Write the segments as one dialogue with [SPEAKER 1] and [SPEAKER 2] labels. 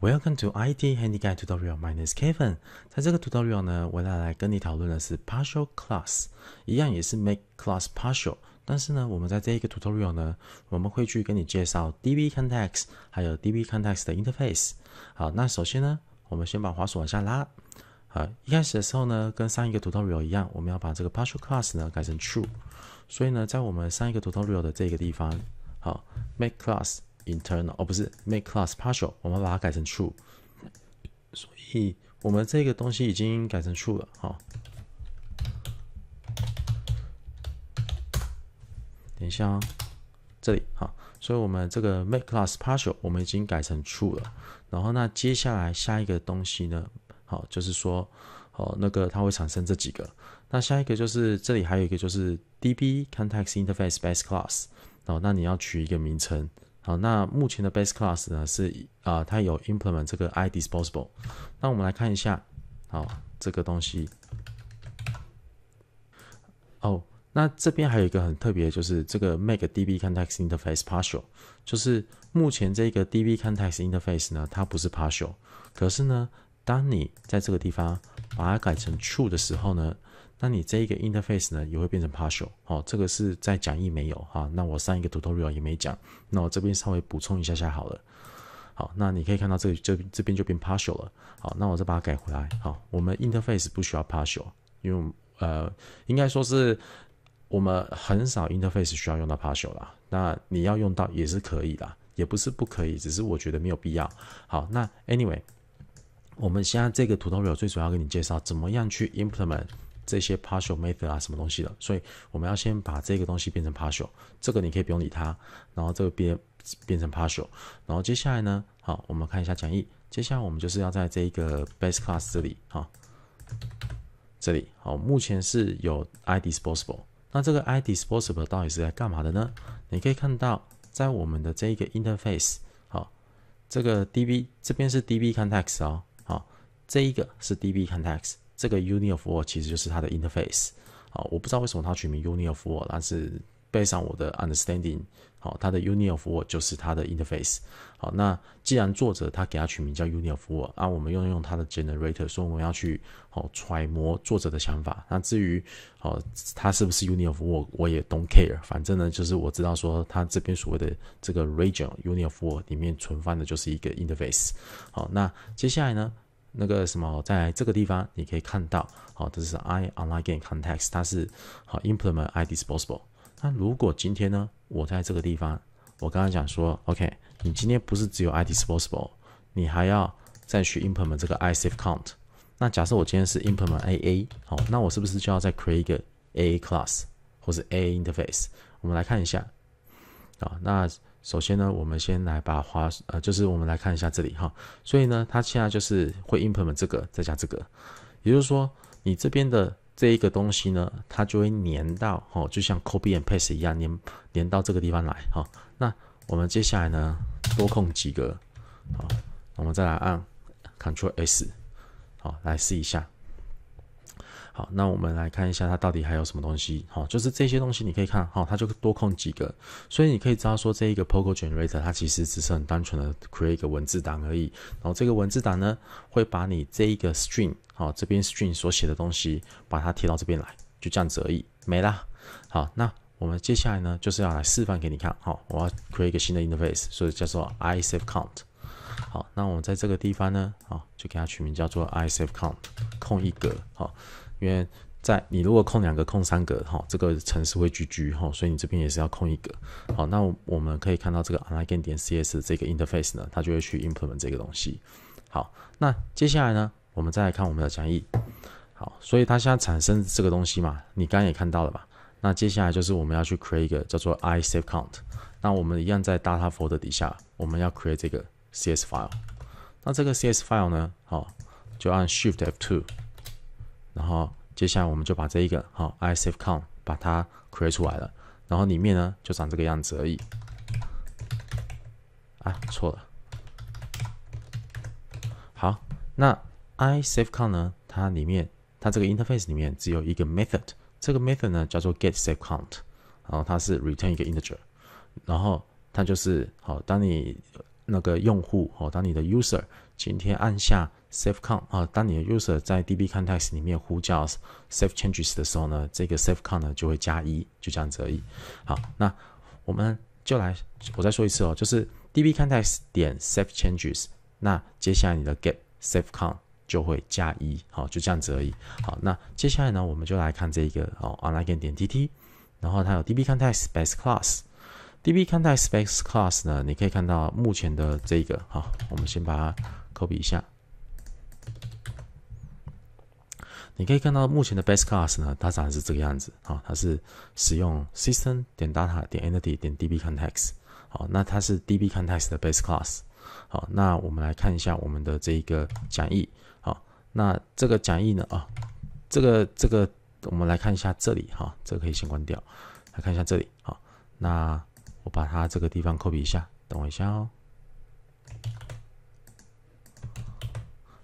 [SPEAKER 1] Welcome to IT Handy Guy Tutorial. My name is Kevin. 在这个 tutorial 呢，我要来跟你讨论的是 partial class，一样也是 make class partial。但是呢，我们在这一个 tutorial 呢，我们会去跟你介绍 DB context 还有 DB context 的 interface。好，那首先呢，我们先把滑鼠往下拉。好，一开始的时候呢，跟上一个 tutorial 一样，我们要把这个 partial class 呢改成 true。所以呢，在我们上一个 tutorial 的这个地方，好，make class。Internal 哦，不是 make class partial，我们把它改成 true，所以我们这个东西已经改成 true 了，好，等一下哦，这里好，所以我们这个 make class partial 我们已经改成 true 了，然后那接下来下一个东西呢，好，就是说哦，那个它会产生这几个，那下一个就是这里还有一个就是 db context interface base class，哦，那你要取一个名称。好，那目前的 base class 呢是啊，它有 implement 这个 i disposable。那我们来看一下，好，这个东西。哦，那这边还有一个很特别，就是这个 make db context interface partial，就是目前这个 db context interface 呢，它不是 partial，可是呢，当你在这个地方把它改成 true 的时候呢。那你这一个 interface 呢，也会变成 partial 哦，这个是在讲义没有哈，那我上一个 tutorial 也没讲，那我这边稍微补充一下下好了。好，那你可以看到这这这边就变 partial 了。好，那我再把它改回来。好，我们 interface 不需要 partial，因为呃，应该说是我们很少 interface 需要用到 partial 啦。那你要用到也是可以的，也不是不可以，只是我觉得没有必要。好，那 anyway，我们现在这个 tutorial 最主要跟你介绍怎么样去 implement。这些 partial method 啊，什么东西的，所以我们要先把这个东西变成 partial，这个你可以不用理它，然后这个变变成 partial，然后接下来呢，好，我们看一下讲义，接下来我们就是要在这一个 base class 这里，哈，这里。好，目前是有 i disposable，那这个 i disposable 到底是在干嘛的呢？你可以看到在我们的这一个 interface，好，这个 db 这边是 db context 哦，好，这一个是 db context。这个 Uni of War 其实就是它的 interface，好，我不知道为什么它取名 Uni of War，但是背上我的 understanding，好，它的 Uni of War 就是它的 interface，好，那既然作者他给它取名叫 Uni of War，啊，我们用用它的 generator，所以我们要去好揣摩作者的想法。那至于好它是不是 Uni of War，我也 don't care，反正呢就是我知道说它这边所谓的这个 region Uni of War 里面存放的就是一个 interface，好，那接下来呢？那个什么，在这个地方你可以看到，好，这是 i online game context，它是好 implement i disposable。那如果今天呢，我在这个地方，我刚刚讲说，OK，你今天不是只有 i disposable，你还要再去 implement 这个 i save count。那假设我今天是 implement a a，好，那我是不是就要再 create 一个 a a class 或是 a a interface？我们来看一下，啊，那。首先呢，我们先来把花呃，就是我们来看一下这里哈。所以呢，它现在就是会 implement 这个再加这个，也就是说，你这边的这一个东西呢，它就会粘到哦，就像 copy and paste 一样粘粘到这个地方来哈。那我们接下来呢，多空几个，好，我们再来按 Ctrl S，好，来试一下。好，那我们来看一下它到底还有什么东西。好，就是这些东西你可以看，好，它就多空几个，所以你可以知道说这一个 Pogo Generator 它其实只是很单纯的 create 一个文字档而已。然后这个文字档呢，会把你这一个 string，好，这边 string 所写的东西，把它贴到这边来，就这样子而已，没啦。好，那我们接下来呢，就是要来示范给你看。好，我要 create 一个新的 interface，所以叫做 i save count。好，那我们在这个地方呢，好，就给它取名叫做 i save count，空一格，好。因为在你如果空两个、空三个，哈，这个程式会 GG 哈，所以你这边也是要空一个。好，那我们可以看到这个 online 点 CS 这个 interface 呢，它就会去 implement 这个东西。好，那接下来呢，我们再来看我们的讲义。好，所以它现在产生这个东西嘛，你刚刚也看到了吧？那接下来就是我们要去 create 一个叫做 i save count。那我们一样在 data folder 底下，我们要 create 这个 CS file。那这个 CS file 呢，好，就按 Shift F2。然后接下来我们就把这一个好 i save count 把它 create 出来了，然后里面呢就长这个样子而已。啊，错了。好，那 i save count 呢，它里面它这个 interface 里面只有一个 method，这个 method 呢叫做 get save count，然后它是 return 一个 integer，然后它就是好，当你那个用户哦，当你的 user 今天按下 Safe count 啊，当你的 user 在 DB context 里面呼叫 safe changes 的时候呢，这个 safe count 呢就会加一，就这样子而已。好，那我们就来，我再说一次哦，就是 DB context 点 safe changes，那接下来你的 get safe count 就会加一，好，就这样子而已。好，那接下来呢，我们就来看这一个哦，on line 点 tt，然后它有 DB context base class。DB context base class 呢，你可以看到目前的这个，好，我们先把它 copy 一下。你可以看到目前的 base class 呢，它长是这个样子，好，它是使用 system 点 data 点 entity 点 DB context，好，那它是 DB context 的 base class，好，那我们来看一下我们的这一个讲义，好，那这个讲义呢，啊，这个这个我们来看一下这里，哈，这个可以先关掉，来看一下这里，好，那。我把它这个地方 copy 一下，等我一下哦。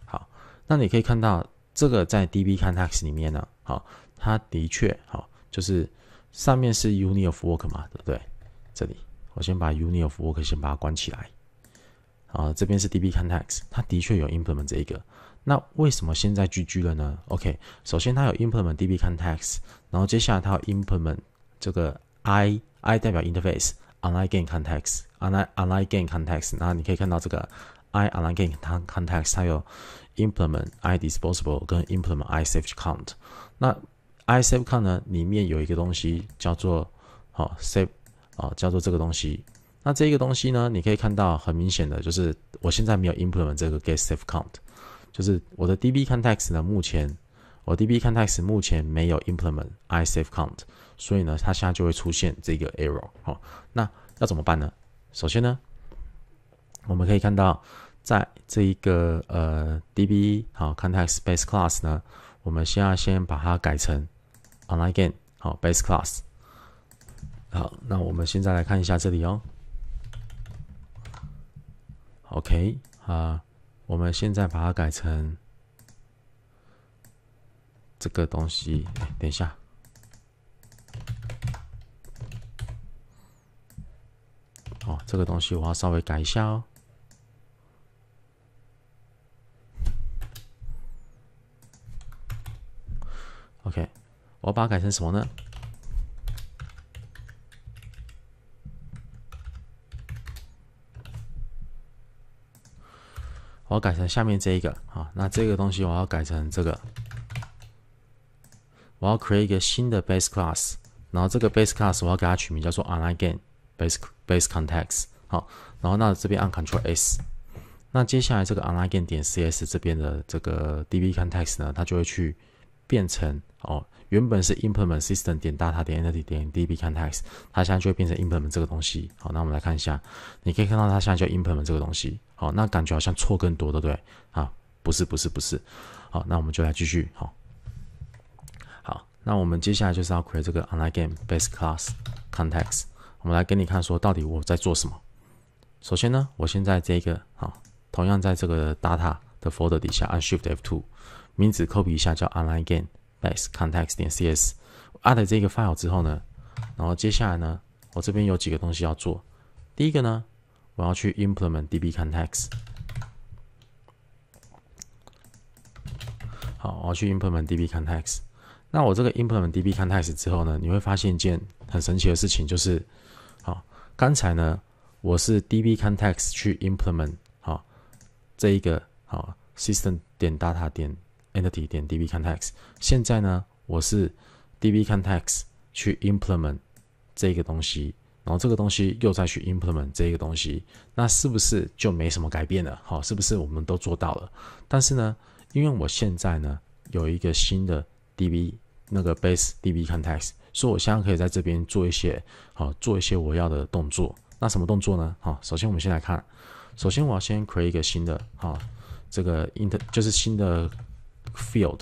[SPEAKER 1] 好，那你可以看到这个在 DB context 里面呢，好，它的确好，就是上面是 UniOfWork 嘛，对不对？这里我先把 UniOfWork 先把它关起来。啊，这边是 DB context，它的确有 implement 这一个。那为什么现在 GG 了呢？OK，首先它有 implement DB context，然后接下来它有 implement 这个 I，I 代表 interface。Online game context，online online game context，那你可以看到这个 i online game context，它有 implement i disposable 跟 implement i save count。那 i save count 呢，里面有一个东西叫做好 save 啊，叫做这个东西。那这个东西呢，你可以看到很明显的就是我现在没有 implement 这个 get save count，就是我的 DB context 呢，目前我 DB context 目前没有 implement i save count。所以呢，它现在就会出现这个 error 好，那要怎么办呢？首先呢，我们可以看到，在这一个呃 DB 好 context base class 呢，我们先要先把它改成 online game 好 base class。好，那我们现在来看一下这里哦。OK 啊，我们现在把它改成这个东西。等一下。哦，这个东西我要稍微改一下哦。OK，我要把它改成什么呢？我要改成下面这一个啊。那这个东西我要改成这个，我要 create 一个新的 base class，然后这个 base class 我要给它取名叫做 online game。base base context 好，然后那这边按 Control S，那接下来这个 online game 点 CS 这边的这个 DB context 呢，它就会去变成哦，原本是 implement system 点 data 点 entity 点 DB context，它现在就会变成 implement 这个东西。好，那我们来看一下，你可以看到它现在就 implement 这个东西。好，那感觉好像错更多，对不对？啊，不是不是不是。好，那我们就来继续。好，好，那我们接下来就是要 create 这个 online game base class context。我们来给你看，说到底我在做什么。首先呢，我现在这个好，同样在这个 data 的 folder 底下按 Shift F2，名字 copy 一下叫 online game base context 点 cs。add 这个 file 之后呢，然后接下来呢，我这边有几个东西要做。第一个呢，我要去 implement db context。好，我要去 implement db context。那我这个 implement db context 之后呢，你会发现一件很神奇的事情，就是。好刚才呢，我是 DB context 去 implement 好这一个好 system 点 data 点 entity 点 DB context。现在呢，我是 DB context 去 implement 这个东西，然后这个东西又再去 implement 这个东西，那是不是就没什么改变了？好，是不是我们都做到了？但是呢，因为我现在呢有一个新的 DB 那个 base DB context。所以我现在可以在这边做一些，好，做一些我要的动作。那什么动作呢？好，首先我们先来看，首先我要先 create 一个新的，好，这个 int 就是新的 field，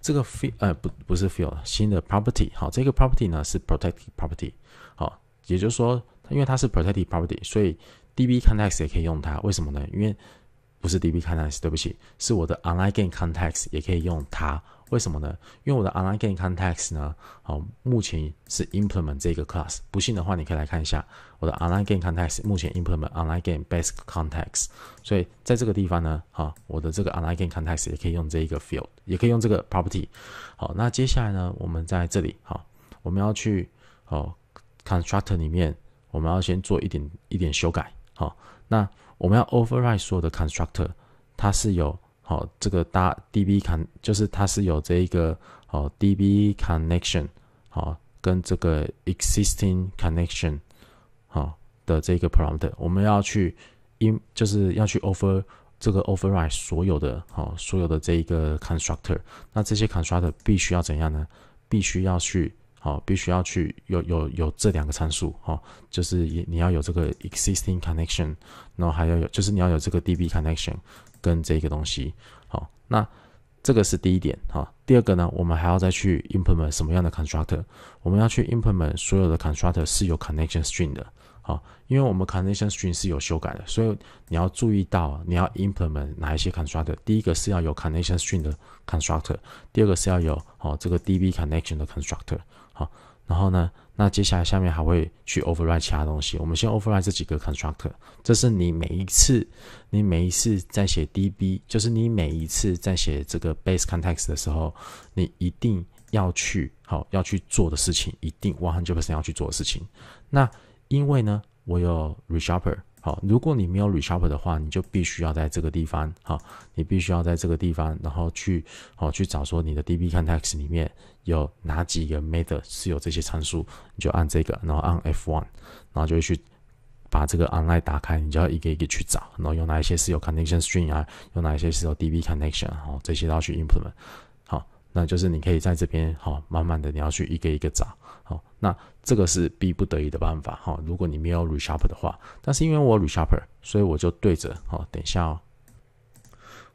[SPEAKER 1] 这个 field 呃不不是 field，新的 property，好，这个 property 呢是 protected property，好，也就是说，因为它是 protected property，所以 DB context 也可以用它。为什么呢？因为不是 DB context，对不起，是我的 online game context 也可以用它。为什么呢？因为我的 online game context 呢，好，目前是 implement 这个 class。不信的话，你可以来看一下我的 online game context，目前 implement online game basic context。所以在这个地方呢，好，我的这个 online game context 也可以用这一个 field，也可以用这个 property。好，那接下来呢，我们在这里，好，我们要去哦 constructor 里面，我们要先做一点一点修改。好，那我们要 override 所有的 constructor，它是有。好，这个搭 DB con 就是它是有这一个哦 DB connection 好跟这个 existing connection 好的这个 parameter，我们要去 in 就是要去 over 这个 override 所有的好所有的这一个 constructor，那这些 constructor 必须要怎样呢？必须要去好，必须要去有有有这两个参数哈，就是你要有这个 existing connection，然后还要有就是你要有这个 DB connection。跟这个东西，好，那这个是第一点，哈。第二个呢，我们还要再去 implement 什么样的 constructor？我们要去 implement 所有的 constructor 是有 connection string 的，好，因为我们 connection string 是有修改的，所以你要注意到你要 implement 哪一些 constructor。第一个是要有 connection string 的 constructor，第二个是要有哦这个 DB connection 的 constructor，好，然后呢？那接下来下面还会去 override 其他东西。我们先 override 这几个 constructor。这是你每一次，你每一次在写 DB，就是你每一次在写这个 base context 的时候，你一定要去好要去做的事情，一定 one hundred percent 要去做的事情。那因为呢，我有 resharper。好，如果你没有 resharper 的话，你就必须要在这个地方，好，你必须要在这个地方，然后去，好去找说你的 DB context 里面有哪几个 method 是有这些参数，你就按这个，然后按 F1，然后就会去把这个 online 打开，你就要一个一个去找，然后有哪一些是有 connection string 啊，有哪一些是有 DB connection，好，这些都要去 implement 好。那就是你可以在这边好，慢慢的你要去一个一个找好，那这个是逼不得已的办法哈。如果你没有 resharper 的话，但是因为我 resharper，所以我就对着好，等一下哦，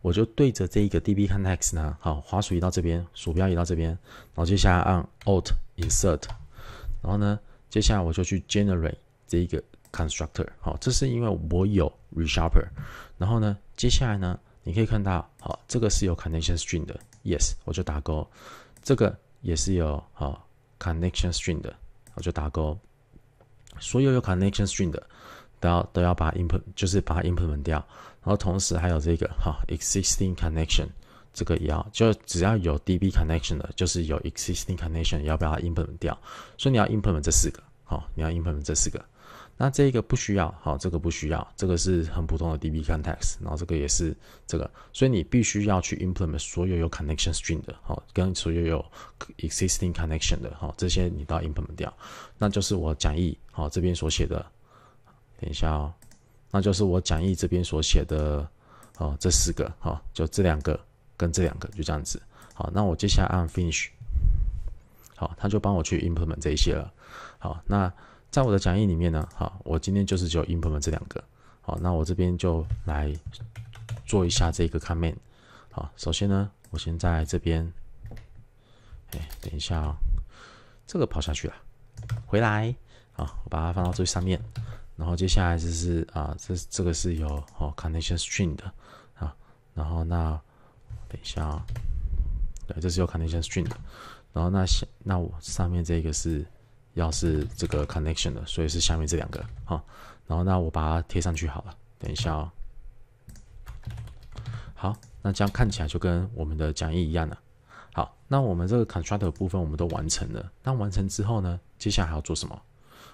[SPEAKER 1] 我就对着这一个 DB context 呢，好，滑鼠移到这边，鼠标移到这边，然后接下来按 Alt Insert，然后呢，接下来我就去 Generate 这一个 constructor，好，这是因为我有 resharper，然后呢，接下来呢，你可以看到好，这个是有 connection string 的。Yes，我就打勾。这个也是有好，connection string 的，我就打勾。所有有 connection string 的都要都要把 Input 就是把它 input 掉。然后同时还有这个哈，existing connection 这个也要，就只要有 DB connection 的，就是有 existing connection 要把它 input 掉。所以你要 input 这四个，好，你要 input 这四个。那这个不需要，好，这个不需要，这个是很普通的 DB context，然后这个也是这个，所以你必须要去 implement 所有有 connection string 的，好，跟所有有 existing connection 的，好，这些你都要 implement 掉。那就是我讲义，好，这边所写的，等一下哦，那就是我讲义这边所写的，哦，这四个，好，就这两个跟这两个，就这样子，好，那我接下来按 finish，好，他就帮我去 implement 这一些了，好，那。在我的讲义里面呢，好，我今天就是只有 implement 这两个，好，那我这边就来做一下这个 command，好，首先呢，我先在这边，哎，等一下哦，这个跑下去了，回来，好，我把它放到最上面，然后接下来就是啊，这这个是有哦 connection string 的，啊，然后那等一下啊，对，这是有 connection string 的，然后那下那我上面这个是。要是这个 connection 的，所以是下面这两个哈。然后那我把它贴上去好了。等一下哦。好，那这样看起来就跟我们的讲义一样了。好，那我们这个 constructor 部分我们都完成了。那完成之后呢，接下来还要做什么？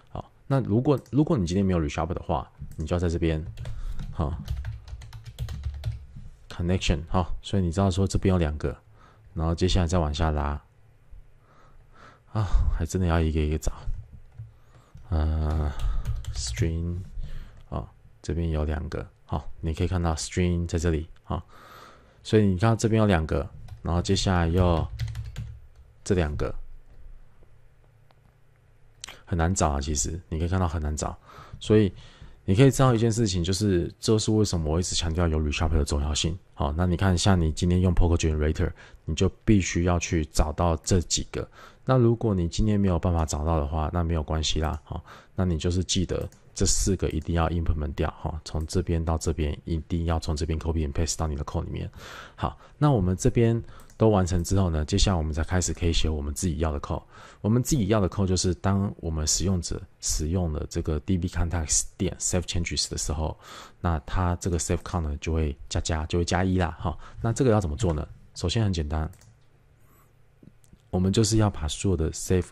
[SPEAKER 1] 好，那如果如果你今天没有 resharp 的话，你就要在这边好 connection 好，所以你知道说这边有两个，然后接下来再往下拉。啊，还真的要一个一个找。呃，string，啊，这边有两个，好，你可以看到 string 在这里，好，所以你看这边有两个，然后接下来又这两个，很难找啊，其实你可以看到很难找，所以。你可以知道一件事情，就是这是为什么我一直强调有 resharper 的重要性。好，那你看，像你今天用 Poker Generator，你就必须要去找到这几个。那如果你今天没有办法找到的话，那没有关系啦。好，那你就是记得这四个一定要 implement 掉哈，从这边到这边一定要从这边 copy and paste 到你的 code 里面。好，那我们这边都完成之后呢，接下来我们才开始可以写我们自己要的 code。我们自己要的 code 就是当我们使用者使用了这个 db context 点 save changes 的时候，那它这个 save count 呢就会加加就会加一啦。哈，那这个要怎么做呢？首先很简单，我们就是要把所有的 save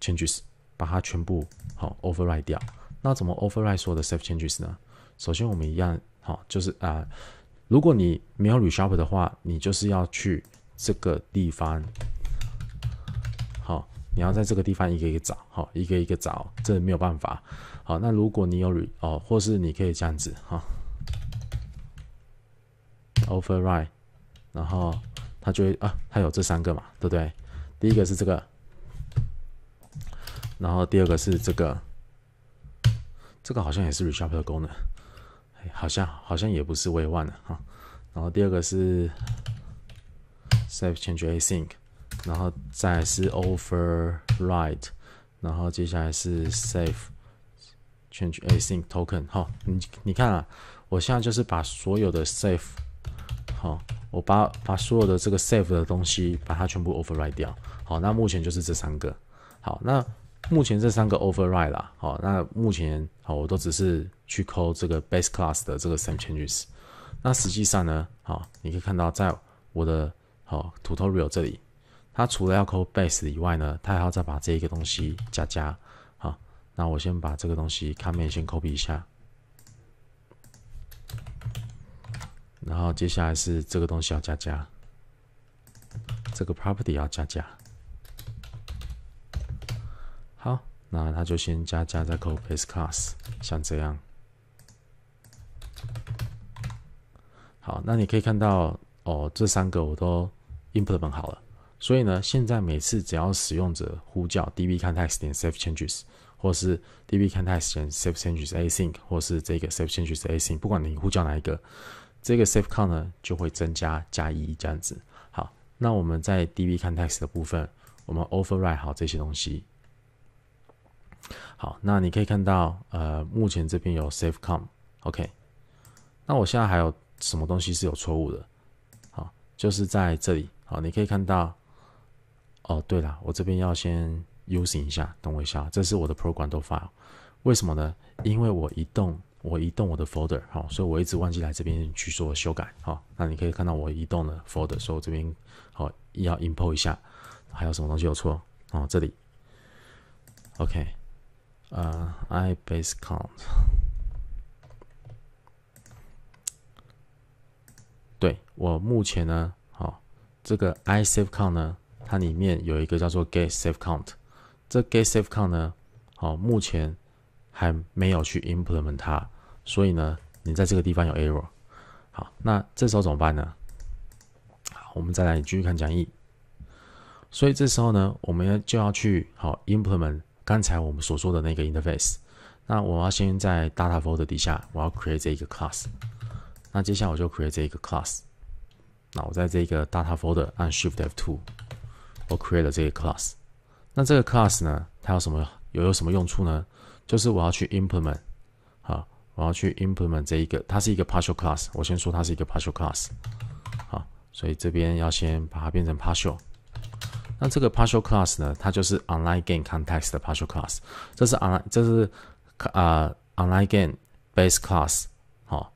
[SPEAKER 1] changes 把它全部好 override 掉。那怎么 override 所有的 save changes 呢？首先我们一样好，就是啊，如果你没有 resharp 的话，你就是要去这个地方，好，你要在这个地方一个一个找，好，一个一个找，这没有办法。好，那如果你有 re 哦，或是你可以这样子哈，override，然后它就会啊，它有这三个嘛，对不对？第一个是这个，然后第二个是这个。这个好像也是 resharp 的功能，好像好像也不是，我也忘了哈。然后第二个是 save change async，然后再是 override，然后接下来是 save change async token。好，你你看啊，我现在就是把所有的 save，好，我把把所有的这个 save 的东西把它全部 override 掉。好，那目前就是这三个。好，那。目前这三个 override 啦，好，那目前好，我都只是去抠这个 base class 的这个 same changes。那实际上呢，好，你可以看到在我的好 tutorial 这里，它除了要抠 base 以外呢，它还要再把这一个东西加加。好，那我先把这个东西看面先 copy 一下，然后接下来是这个东西要加加，这个 property 要加加。好，那他就先加加在 code base class，像这样。好，那你可以看到哦，这三个我都 implement 好了。所以呢，现在每次只要使用者呼叫 db context 点 save changes，或是 db context 点 save changes async，或是这个 save changes async，不管你呼叫哪一个，这个 save count 呢就会增加加一这样子。好，那我们在 db context 的部分，我们 override 好这些东西。好，那你可以看到，呃，目前这边有 save count。OK。那我现在还有什么东西是有错误的？好，就是在这里，好，你可以看到，哦，对了，我这边要先 using 一下，等我一下，这是我的 program file，为什么呢？因为我移动，我移动我的 folder，好，所以我一直忘记来这边去做修改，好，那你可以看到我移动的 folder，所以我这边好要 import 一下，还有什么东西有错？哦，这里，OK。呃，i base count，对我目前呢，好，这个 i save count 呢，它里面有一个叫做 get save count，这 get save count 呢，好，目前还没有去 implement 它，所以呢，你在这个地方有 error，好，那这时候怎么办呢？好，我们再来继续看讲义，所以这时候呢，我们要就要去好 implement。刚才我们所说的那个 interface，那我要先在 data folder 底下，我要 create 这一个 class。那接下来我就 create 这一个 class。那我在这个 data folder 按 Shift F2，我 create 了这个 class。那这个 class 呢，它有什么有有什么用处呢？就是我要去 implement，好，我要去 implement 这一个，它是一个 partial class。我先说它是一个 partial class，好，所以这边要先把它变成 partial。那这个 partial class 呢？它就是 online game context 的 partial class。这是 online，这是啊 online game base class。好，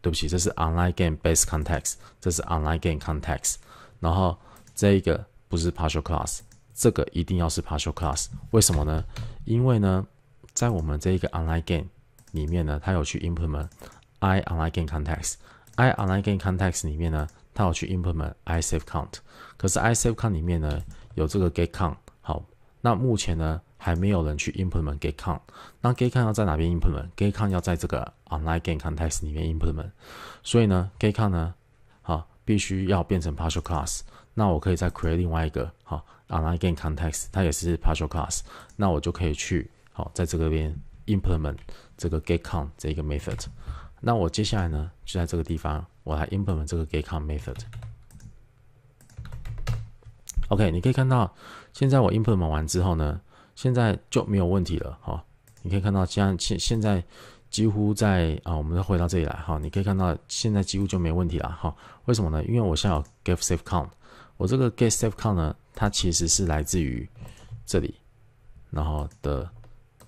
[SPEAKER 1] 对不起，这是 online game base context。这是 online game context。然后这一个不是 partial class，这个一定要是 partial class。为什么呢？因为呢，在我们这一个 online game 里面呢，它有去 implement i online game context。i online game context 里面呢。它有去 implement i save count，可是 i save count 里面呢有这个 get count，好，那目前呢还没有人去 implement get count，那 get count 要在哪边 implement？get count 要在这个 online game context 里面 implement，所以呢 get count 呢，好，必须要变成 partial class，那我可以再 create 另外一个好 online game context，它也是 partial class，那我就可以去好在这个边 implement 这个 get count 这一个 method。那我接下来呢，就在这个地方，我来 implement 这个 getCount method。OK，你可以看到，现在我 implement 完之后呢，现在就没有问题了哈。你可以看到，现现现在几乎在啊，我们再回到这里来哈，你可以看到现在几乎就没问题了哈。为什么呢？因为我现在有 get safe count，我这个 get safe count 呢，它其实是来自于这里，然后的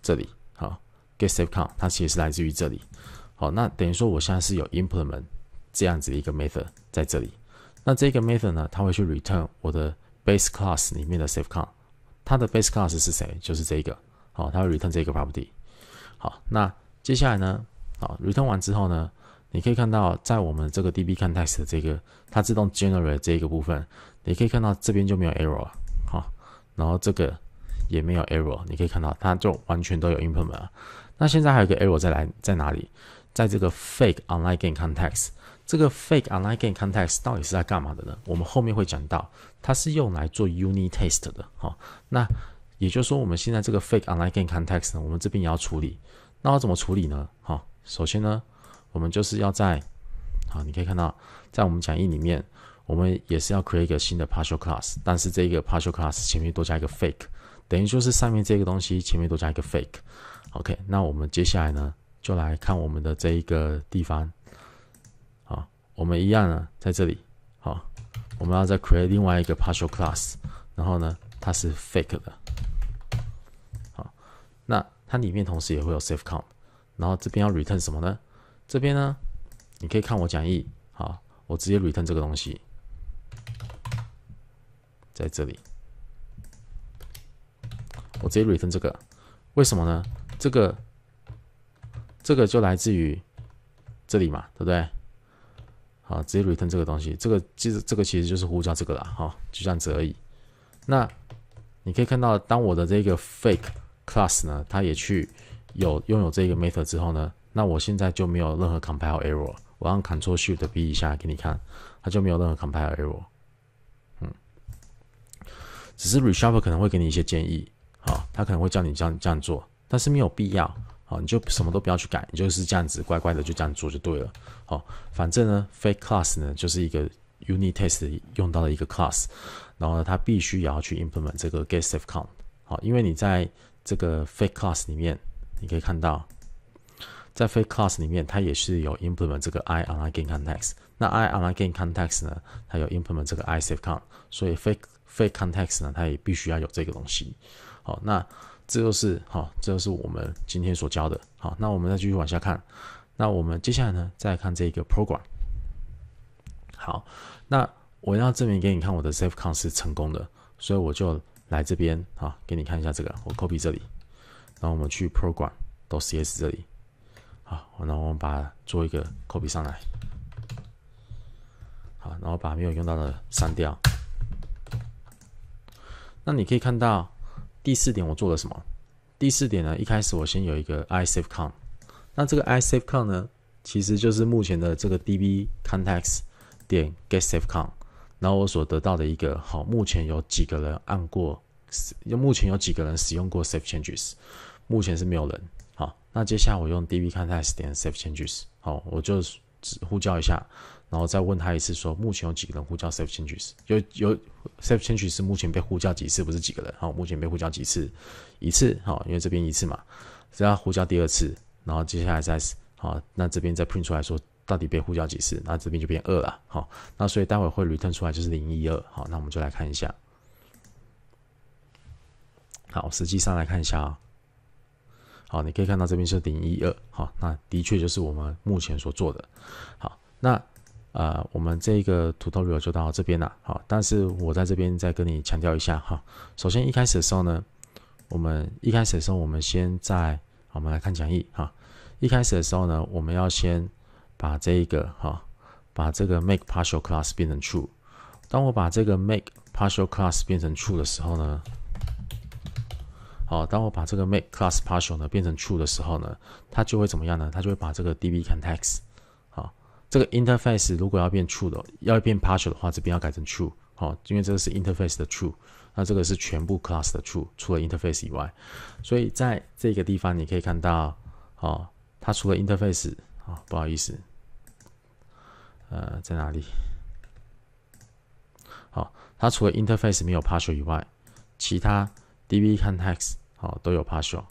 [SPEAKER 1] 这里好，get safe count 它其实是来自于这里。好，那等于说我现在是有 implement 这样子的一个 method 在这里。那这个 method 呢，它会去 return 我的 base class 里面的 safe count。它的 base class 是谁？就是这个。好，它会 return 这个 property。好，那接下来呢？好，return 完之后呢，你可以看到在我们这个 DB context 的这个它自动 generate 这一个部分，你可以看到这边就没有 error 了。好，然后这个也没有 error。你可以看到它就完全都有 implement。那现在还有一个 error 在来在哪里？在这个 fake online game context。这个 fake online game context 到底是在干嘛的呢？我们后面会讲到，它是用来做 unit test 的。好，那也就是说，我们现在这个 fake online game context 呢，我们这边也要处理。那要怎么处理呢？好，首先呢，我们就是要在，好，你可以看到，在我们讲义里面，我们也是要 create 一个新的 partial class，但是这个 partial class 前面多加一个 fake，等于就是上面这个东西前面多加一个 fake。OK，那我们接下来呢，就来看我们的这一个地方，好，我们一样呢，在这里，好，我们要再 create 另外一个 partial class，然后呢，它是 fake 的。好那它里面同时也会有 safe count，然后这边要 return 什么呢？这边呢，你可以看我讲义，好，我直接 return 这个东西，在这里，我直接 return 这个，为什么呢？这个，这个就来自于这里嘛，对不对？好，直接 return 这个东西，这个其实这个其实就是呼叫这个了，哈，就这样子而已。那你可以看到，当我的这个 fake class 呢，它也去有拥有这个 method 之后呢，那我现在就没有任何 compile error。我按 Ctrl Shift B 一下给你看，它就没有任何 compile error。嗯，只是 reshuffle 可能会给你一些建议，啊，他可能会叫你这样这样做，但是没有必要，好，你就什么都不要去改，你就是这样子乖乖的就这样做就对了。好，反正呢，fake class 呢就是一个 unit test 用到的一个 class，然后呢，它必须也要去 implement 这个 get safe count。好，因为你在这个 fake class 里面，你可以看到，在 fake class 里面，它也是有 implement 这个 i online game context。那 i online game context 呢，它有 implement 这个 i safe count，所以 fake fake context 呢，它也必须要有这个东西。好，那这就是好，这就是我们今天所教的。好，那我们再继续往下看。那我们接下来呢，再看这个 program。好，那我要证明给你看我的 safe count 是成功的，所以我就。来这边啊，给你看一下这个，我 copy 这里，然后我们去 program 到 CS 这里，好，然后我们把做一个 copy 上来，好，然后把没有用到的删掉。那你可以看到第四点我做了什么？第四点呢，一开始我先有一个 i save count，那这个 i save count 呢，其实就是目前的这个 db context 点 get save count。然后我所得到的一个好，目前有几个人按过，目前有几个人使用过 save changes，目前是没有人。好，那接下来我用 db context 点 save changes，好，我就只呼叫一下，然后再问他一次，说目前有几个人呼叫 save changes，有有 save changes 目前被呼叫几次，不是几个人。好，目前被呼叫几次，一次。好，因为这边一次嘛，只要呼叫第二次，然后接下来再好，那这边再 print 出来说。到底被呼叫几次？那这边就变二了，好，那所以待会会 return 出来就是零一二，好，那我们就来看一下，好，实际上来看一下啊，好，你可以看到这边是零一二，好，那的确就是我们目前所做的，好，那呃，我们这个 tutorial 就到这边了，好，但是我在这边再跟你强调一下哈，首先一开始的时候呢，我们一开始的时候，我们先在，我们来看讲义哈，一开始的时候呢，我们要先。把这一个哈，把这个 make partial class 变成 true。当我把这个 make partial class 变成 true 的时候呢，好，当我把这个 make class partial 呢变成 true 的时候呢，它就会怎么样呢？它就会把这个 db context，这个 interface 如果要变 true 的，要变 partial 的话，这边要改成 true 好，因为这个是 interface 的 true，那这个是全部 class 的 true，除了 interface 以外，所以在这个地方你可以看到，哦，它除了 interface 啊，不好意思。呃，在哪里？好，它除了 interface 没有 partial 以外，其他 DB context 好都有 partial。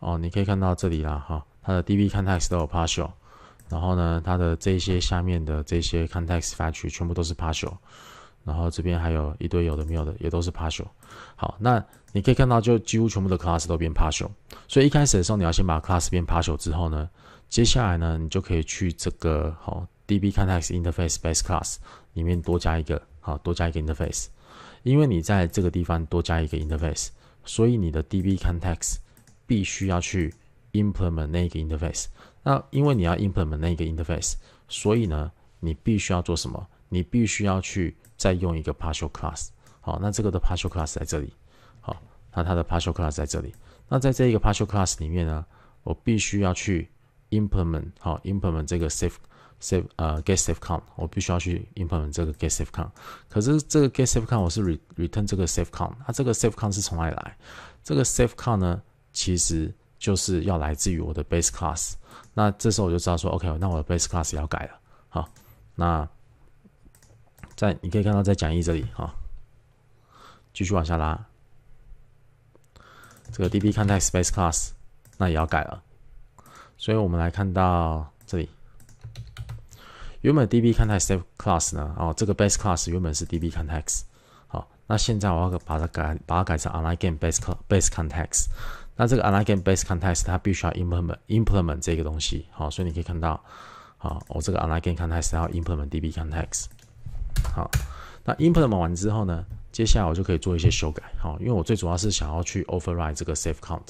[SPEAKER 1] 哦，你可以看到这里啦，哈，它的 DB context 都有 partial，然后呢，它的这些下面的这些 context factory 全部都是 partial，然后这边还有一堆有的没有的也都是 partial。好，那你可以看到就几乎全部的 class 都变 partial，所以一开始的时候你要先把 class 变 partial 之后呢，接下来呢，你就可以去这个好 DB context interface base class 里面多加一个好多加一个 interface，因为你在这个地方多加一个 interface，所以你的 DB context 必须要去 implement 那个 interface，那因为你要 implement 那个 interface，所以呢，你必须要做什么？你必须要去再用一个 partial class。好，那这个的 partial class 在这里。好，那它的 partial class 在这里。那在这一个 partial class 里面呢，我必须要去 implement 好 implement 这个 safe safe 呃 get safe count，我必须要去 implement 这个 get safe count。可是这个 get safe count 我是 return 这个 safe count，那这个 safe count 是从哪里来？这个 safe count 呢？其实就是要来自于我的 base class，那这时候我就知道说，OK，那我的 base class 要改了。好，那在你可以看到在讲义这里，哈，继续往下拉，这个 DB context base class 那也要改了。所以我们来看到这里，原本 DB context class 呢，哦，这个 base class 原本是 DB context，好，那现在我要把它改，把它改成 online game base base context。那这个 online game base context 它必须要 implement implement 这个东西，好，所以你可以看到，好，我这个 online game context 要 implement DB context，好，那 implement 完之后呢，接下来我就可以做一些修改，好，因为我最主要是想要去 override 这个 safe count，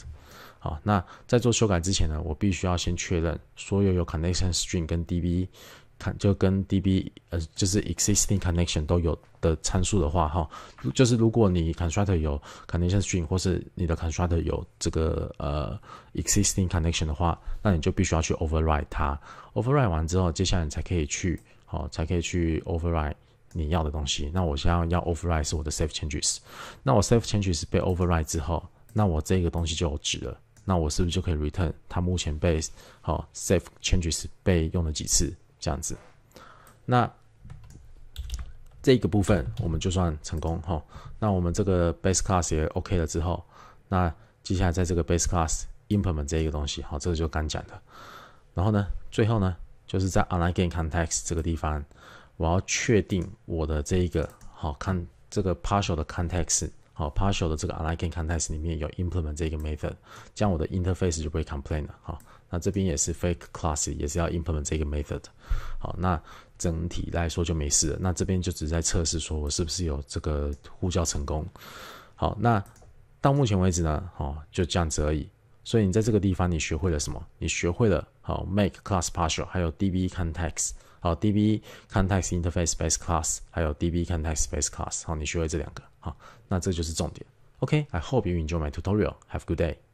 [SPEAKER 1] 好，那在做修改之前呢，我必须要先确认所有有 connection string 跟 DB。看就跟 DB 呃，就是 existing connection 都有的参数的话，哈，就是如果你 constructor 有 connection string 或是你的 constructor 有这个呃 existing connection 的话，那你就必须要去 override 它。override 完之后，接下来你才可以去，好，才可以去 override 你要的东西。那我现在要 override 是我的 save changes。那我 save changes 被 override 之后，那我这个东西就有值了。那我是不是就可以 return 它目前被好 save changes 被用了几次？这样子，那这个部分我们就算成功哈。那我们这个 base class 也 OK 了之后，那接下来在这个 base class implement 这一个东西，好，这个就刚讲的。然后呢，最后呢，就是在 online game context 这个地方，我要确定我的这一个好看这个 partial 的 context，好 partial 的这个 online game context 里面有 implement 这个 method，这样我的 interface 就不会 complain 了哈。那这边也是 fake class，也是要 implement 这个 method。好，那整体来说就没事了。那这边就只在测试，说我是不是有这个呼叫成功。好，那到目前为止呢，哦，就这样子而已。所以你在这个地方你学会了什么？你学会了好 make class partial，还有 DB context，好 DB context interface base class，还有 DB context base class。好，你学会这两个。好，那这就是重点。OK，I hope you enjoy my tutorial. Have a good day.